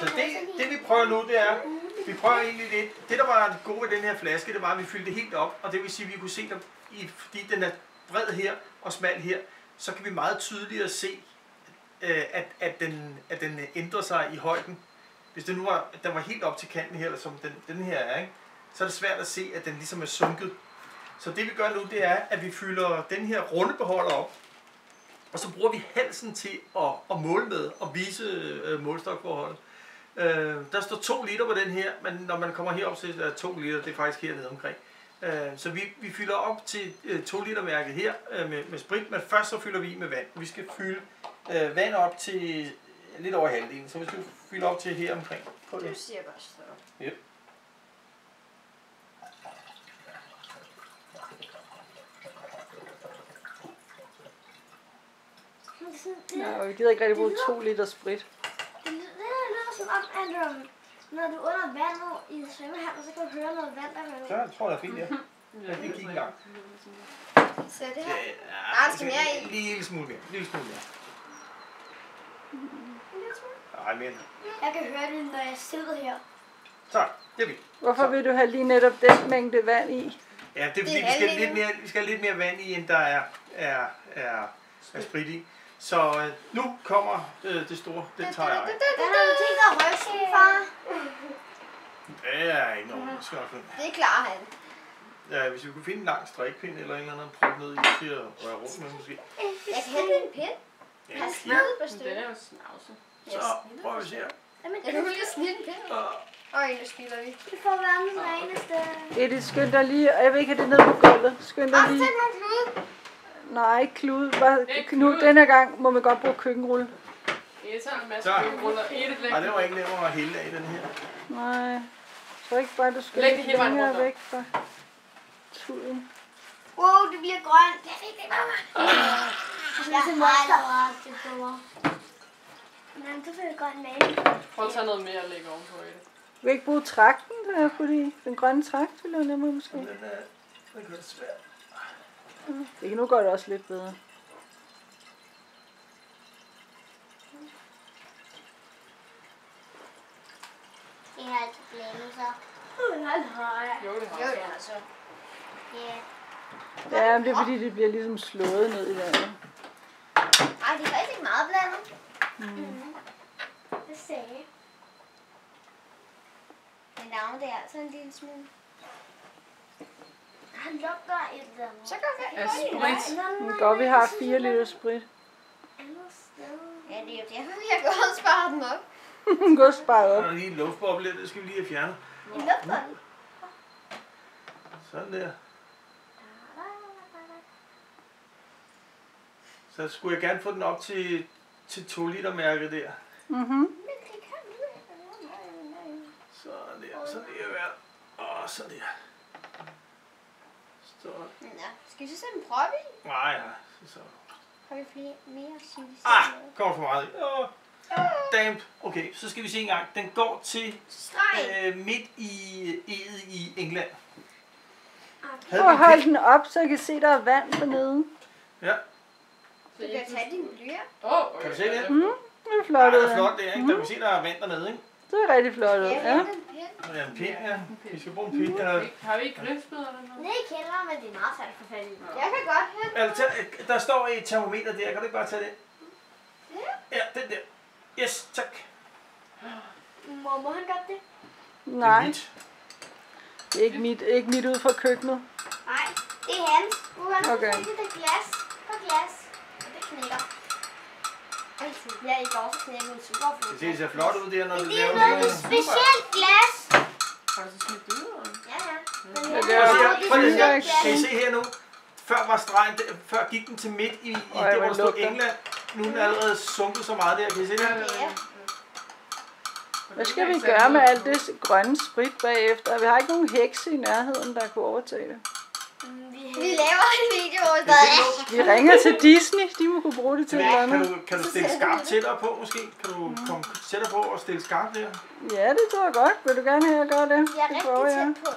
Så det, det vi prøver nu, det er, vi prøver egentlig lidt, det der var det gode ved den her flaske, det var, at vi fyldte det helt op, og det vil sige, at vi kunne se, at fordi den er bred her og smal her, så kan vi meget tydeligere se, øh, at, at, den, at den ændrer sig i højden. Hvis det nu var, den var helt op til kanten her, eller som den, den her er, ikke? så er det svært at se, at den ligesom er sunket. Så det vi gør nu, det er, at vi fylder den her runde beholder op, og så bruger vi halsen til at, at måle med og vise øh, målstokforholdet. Øh, der står 2 liter på den her, men når man kommer herop, så er der 2 liter, det er faktisk hernede omkring. Øh, så vi, vi fylder op til øh, 2 liter mærket her øh, med, med sprit, men først så fylder vi med vand. Vi skal fylde øh, vand op til lidt over halvdelen, så vi skal fylde op til her omkring. Prøv Du det. siger bare så. Yep. Ja, og vi gider ikke rigtig bruge Det 2 liter sprit. Det som om, at øhm, når du er under vandet i svømmehallen, så kan du høre noget vand, der Så rører jeg tror jeg er fint, ja. Ja, det gik en gang. Så det her. Ja, Ah, der skal mere i. En lille smule mere. En lille smule mere. Nej, men. Jeg kan høre det, når jeg sidder her. Så, det er vi. Hvorfor vil du have lige netop den mængde vand i? Ja, det er fordi, Det er vi skal, lidt mere, vi skal have lidt mere vand i, end der er, er, er, er sprit i. Så øh, nu kommer øh, det store. Det tager jeg. Hvad har du tænkt dig at ryste, far? Det er ikke nok finde. Det klarer han. Ja, hvis vi kunne finde en lang strikpind eller en eller anden prøve ned i til at røre rundt med måske. Jeg kan hente en pind. Ja, Han på Men den er jo snavset. så prøver vi at se her. Jamen, Jeg kan huske at snitte en pind. Og Øj, nu spiller vi. det får verdens reneste... Edith, skynd dig lige, jeg vil ikke have det ned på gulvet. Skynd dig lige. sæt nogle klude. Nej, klude. Bare, nu, klude. den her gang må man godt bruge køkkenrulle. Jeg tager en masse Så. køkkenruller. Et et Ej, det var ikke nemmere at hælde af den her. Nej. Jeg tror ikke bare, du skal Læg det hele vejen rundt væk fra tuden. Wow, det bliver grønt. Jeg fik det, mamma. Jeg har aldrig det store. Men så får det grønt maling. Prøv at tage noget mere og lægge ovenpå i det. Du vil ikke bruge trakten der, fordi den grønne trakt ville være nemmere måske. Den er, den er svært. Det kan nu godt også lidt bedre. Det har altså glemt så. Nej, nej. Jo, det har Jo, jeg. det er så. Ja. Ja, men det er fordi, det bliver ligesom slået ned i vandet. Ej, det er rigtig meget blandet. Mm. Det sagde. Men navnet det er altså en lille smule. Han lugter et eller andet. Så går vi. Ja, sprit. Men godt, vi har 4 liter sprit. Ja, det er jo derfor, vi har gået og sparet den op. Gå og spare Der op. er lige en luftboble, det skal vi lige have fjernet. I lugter den. Sådan der. Så skulle jeg gerne få den op til, til 2 liter mærket der. Mhm. Sådan der, sådan der. Og sådan der. Så, Nå, skal vi så sætte en prop i? nej, ja. Så, så. Har vi flere, mere chili? Ah, kommer for meget. i. Åh, damn. Okay, så skal vi se en gang. Den går til Streg. øh, midt i E'et i England. Prøv at holde en den op, så jeg kan se, der er vand dernede. Ja, Du kan tage din blyant. Åh, Kan du se det? Mm, det er flot det ud. er flot der, ikke? Der kan se, der er vand dernede, ikke? Det er rigtig flot Jeg ja. Ja, en pind, ja. Vi skal bruge en pind. Ja. Har vi ikke grifsbøder eller noget? Nede i kælderen, men det er meget svært få fat i. Jeg kan godt hente. Altså, der står et termometer der. Kan du ikke bare tage det? Ja, den der. Yes, tak. Må, må han godt det? Det er Nej, mit. det er ikke mit, ikke mit ud fra køkkenet. Nej, det er hans. Uh, han har Okay. okay. det glas på glas. Og det knækker. Ja, I kan også knække en super Det ser, flot ud der, når Men du det er laver noget specielt glas. Har du så smidt det ud? eller? Ja, ja. Men Ja, Prøv at se her. Prøv lige at se her. Ja. Kan I se her nu? Før var stregen, der- før gik den til midt i, i Øj, det, hvor der stod. England. Nu er den allerede sunket så meget der. Kan I se det? Ja. Hvad skal vi gøre med alt det grønne sprit bagefter? Vi har ikke nogen hekse i nærheden, der kunne overtage det. Vi laver en video hvor der er. Vi ringer til Disney, de må kunne bruge det til et eller Kan andet. du, kan du stille skarpt tættere på måske? Kan du komme tættere på og stille skarpt der? Ja, det tror jeg godt. Vil du gerne have, at jeg gør det? Jeg er Det prøver rigtig jeg. tæt på.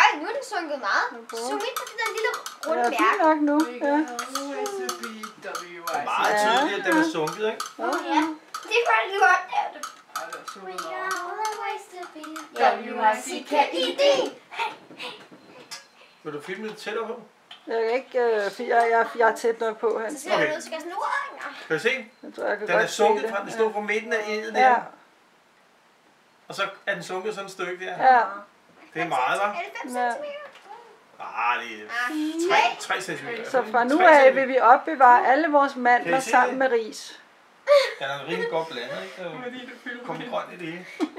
Øj, nu er den sunket meget. prøver. Zoom ind på det der lille Ja, runde fint mærke. nok nu. Ja. Meget Ja. tydeligt, at den er sunket, ikke? Ja. Det var det godt. Det er det. Det er to We the got law. all the ways to be. W-I-C-K-E-D. Vil du filme lidt tættere på? Jeg kan ikke, øh, for jeg, jeg, jeg er tæt nok på, han. Så ser Okay. du, du skal sådan, "Uah." Kan du se? Jeg tror, jeg kan Den er godt se sunket det. fra, den stod på midten af æden der. Ja, Og så er den sunket sådan et stykke der. ja. Det er meget, hva'? Er det 5 Ja. cm? Ah, det er Ah, 3, 3 cm. Så fra nu af vil vi opbevare alle vores mandler Kan sammen det? med ris. Ja, den er rimelig godt blandet, ikke? Med. grønt i det hele.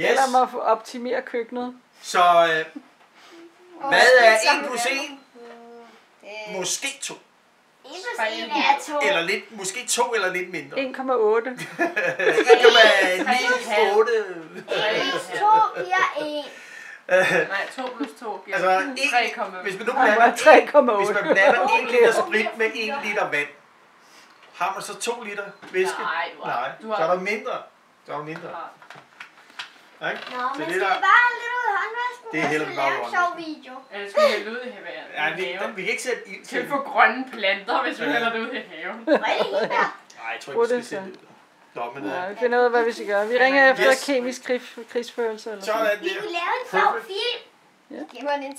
Yes. Eller må få optimere køkkenet. Så øh, hvad er 1 plus 1? Det- Måske 2. 1 plus 1 er 2. Eller lidt, måske 2 eller lidt mindre. 1,8. 1,98. 1 plus 2 giver 1. Nej, 2 plus 2 giver Altså, en, 3,5. hvis man nu blander, var hvis man 3,8. blander 1 liter sprit med 1 liter vand, har man så 2 liter væske? Nej, hvor- Nej. Så er der mindre. Så er der mindre. Ikke? Nå, men det skal der- vi bare det ud i håndvasken? Det hælder vi bare en sjov video. Eller skal vi hælde ud i haven? Ja, vi, vi kan ikke sætte ild Til at til. få grønne planter, hvis vi Ja. hælder det ud i haven. Er helt? Nej, jeg tror ikke, er vi det skal sætte ild. Nå, men Ja, øh, vi finder ud af, hvad vi skal gøre. Vi ringer efter Yes. kemisk krig, krigsførelse. Eller sådan. Vi kunne lave en sjov film. En